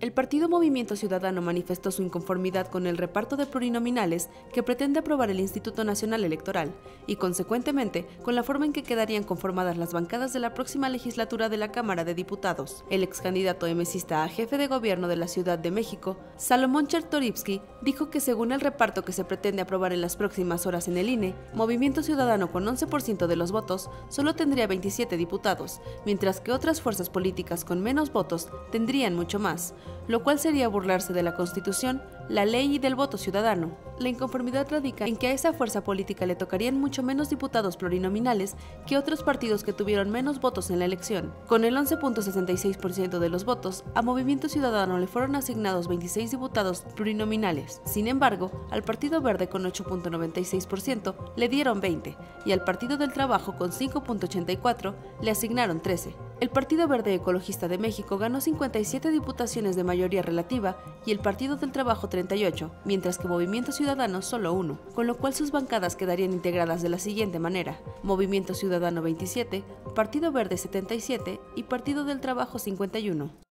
El Partido Movimiento Ciudadano manifestó su inconformidad con el reparto de plurinominales que pretende aprobar el Instituto Nacional Electoral y, consecuentemente, con la forma en que quedarían conformadas las bancadas de la próxima legislatura de la Cámara de Diputados. El ex candidato emesista a jefe de gobierno de la Ciudad de México, Salomón Chertorivsky, dijo que según el reparto que se pretende aprobar en las próximas horas en el INE, Movimiento Ciudadano con 11% de los votos solo tendría 27 diputados, mientras que otras fuerzas políticas con menos votos tendrían mucho más lo cual sería burlarse de la Constitución, la ley y del voto ciudadano. La inconformidad radica en que a esa fuerza política le tocarían mucho menos diputados plurinominales que otros partidos que tuvieron menos votos en la elección. Con el 11.66% de los votos, a Movimiento Ciudadano le fueron asignados 26 diputados plurinominales. Sin embargo, al Partido Verde con 8.96% le dieron 20 y al Partido del Trabajo con 5.84 le asignaron 13. El Partido Verde Ecologista de México ganó 57 diputaciones de mayoría relativa y el Partido del Trabajo 38, mientras que Movimiento Ciudadano solo uno, con lo cual sus bancadas quedarían integradas de la siguiente manera: Movimiento Ciudadano 27, Partido Verde 77 y Partido del Trabajo 51.